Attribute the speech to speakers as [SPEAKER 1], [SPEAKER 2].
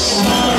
[SPEAKER 1] Christmas.